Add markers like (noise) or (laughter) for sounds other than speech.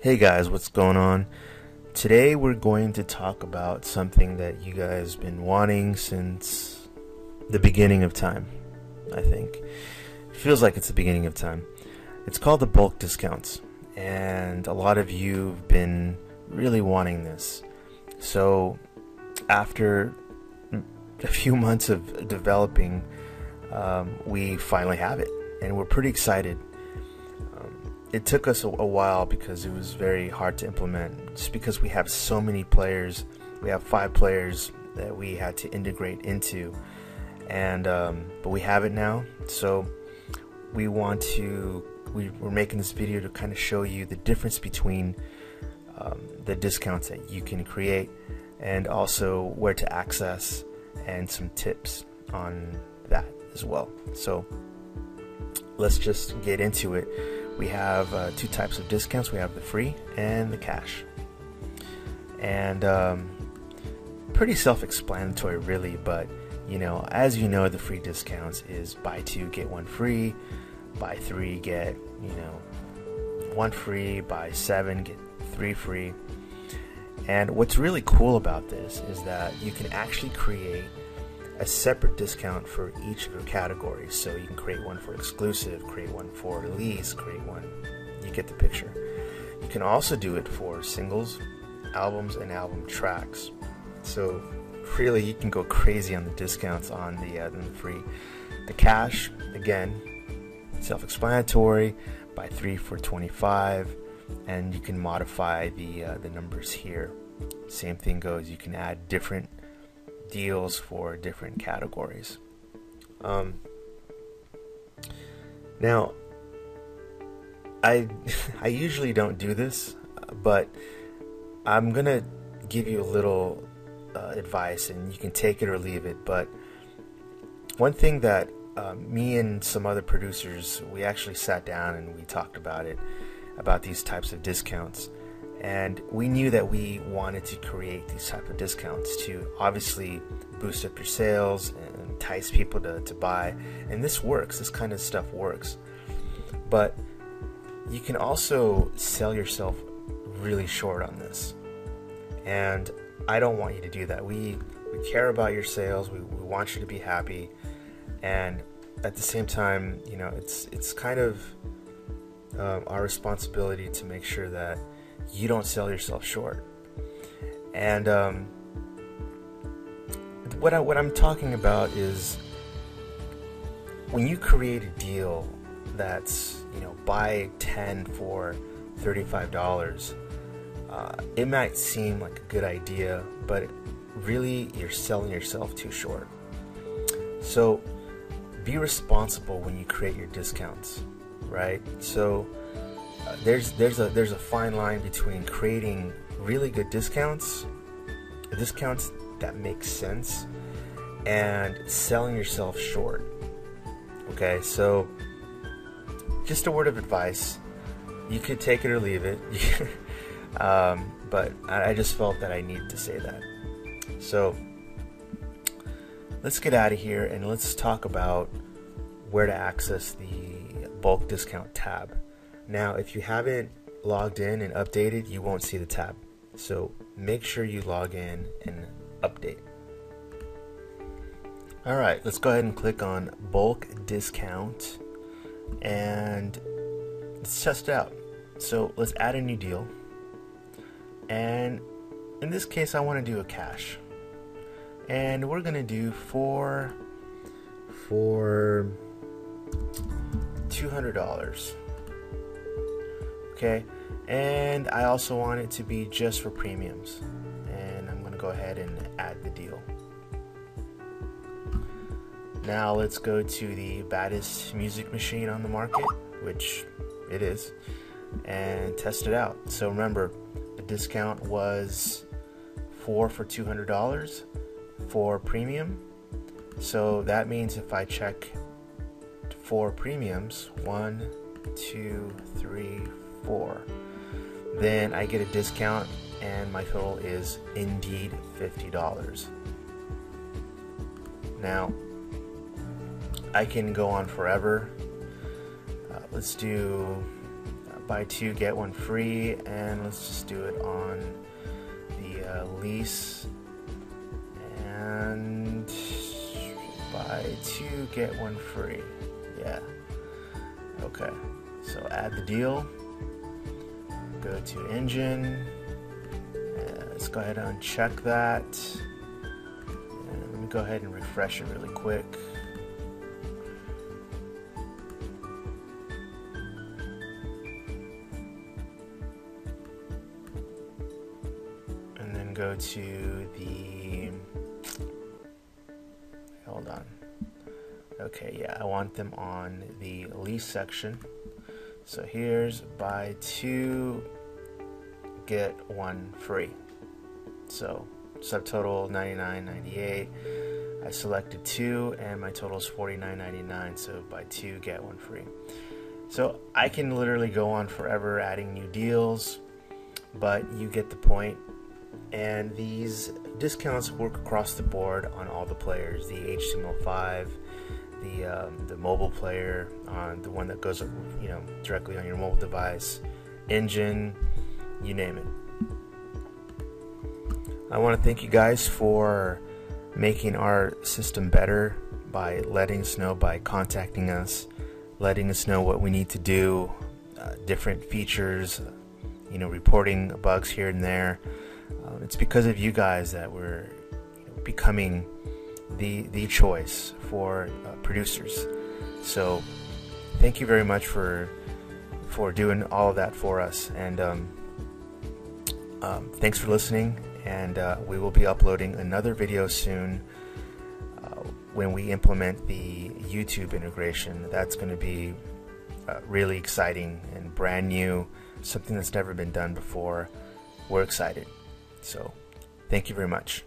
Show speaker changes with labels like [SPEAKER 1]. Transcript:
[SPEAKER 1] Hey guys, what's going on? Today we're going to talk about something that you guys been wanting since the beginning of time. I think it feels like it's the beginning of time. It's called the bulk discounts, and a lot of you've been really wanting this. So, after a few (laughs) months of developing, um, we finally have it, and we're pretty excited it took us a, a, while because it was very hard to implement just because we have so many players. We have five players that we had to integrate into. And um, but we have it now. So we want to we, we're making this video to kind of show you the difference between um, the discounts that you can create and also where to access and some tips on that as well. So let's just get into it we have uh, two types of discounts. We have the free and the cash. And um, pretty self-explanatory, really. But you know, as you know, the free discounts is buy two get one free, buy three get you know one free, buy seven get three free. And what's really cool about this is that you can actually create a separate discount for each of your categories. So you can create one for exclusive, create one for release, create one. You get the picture. You can also do it for singles, albums, and album tracks. So really, you can go crazy on the discounts on the, uh, on the free. The cash, again, self-explanatory. Buy three for 25, and you can modify the uh, the numbers here. Same thing goes. You can add different deals for different categories. Um, now, I (laughs) I usually don't do this, but I'm gonna give you a little uh, advice, and you can take it or leave it. But one thing that uh, me and some other producers we actually sat down and we talked about it about these types of discounts and we knew that we wanted to create these type of discounts to obviously boost up your sales and entice people to, to buy. And this works. This kind of stuff works. But you can also sell yourself really short on this. And i don't want you to do that. We we care about your sales. We, we want you to be happy. And at the same time you know it's it's kind of um, our responsibility to make sure that you don't sell yourself short. And um, what I, what I'm talking about is when you create a deal that's you know buy 10 for $35 uh, it might seem like a good idea but really you're selling yourself too short so be responsible when you create your discounts right so there's there's a there's a fine line between creating really good discounts, discounts that make sense, and selling yourself short. Okay, so just a word of advice. You could take it or leave it, (laughs) um, but I, just felt that I needed to say that. So let's get out of here and let's talk about where to access the bulk discount tab. Now, if you haven't logged in and updated, you won't see the tab. So make sure you log in and update. All right, let's go ahead and click on bulk discount and let's test it out. So let's add a new deal. And in this case, I want to do a cash. And we're going to do four for $200 okay? And I also want it to be just for premiums. And I'm gonna go ahead and add the deal. Now let's go to the baddest music machine on the market which it is and test it out. So remember the discount was four for $200 for premium. So that means if I check four premiums one two three four. Then I get a discount and my total is indeed $50. Now, I can go on forever. Uh, let's do uh, buy two get one free and let's just do it on the uh, lease and buy two get one free yeah okay so add the deal go to engine. Uh, let's go ahead and uncheck that. And let me go ahead and refresh it really quick. And then go to the hold on. Okay yeah I want them on the lease section so here's buy two get one free. So subtotal 99.98 I selected two and my total is 49.99 so buy two get one free. So I can literally go on forever adding new deals but you get the point. and these discounts work across the board on all the players. The HTML5 the um, the mobile player on the one that goes you know directly on your mobile device engine you name it. I want to thank you guys for making our system better by letting us know by contacting us letting us know what we need to do uh, different features you know reporting bugs here and there. Um, it's because of you guys that we're becoming the the choice for uh, producers. So thank you very much for for doing all of that for us, and um, um, thanks for listening. And uh, we will be uploading another video soon uh, when we implement the YouTube integration. That's going to be uh, really exciting and brand new, something that's never been done before. We're excited. So, thank you very much.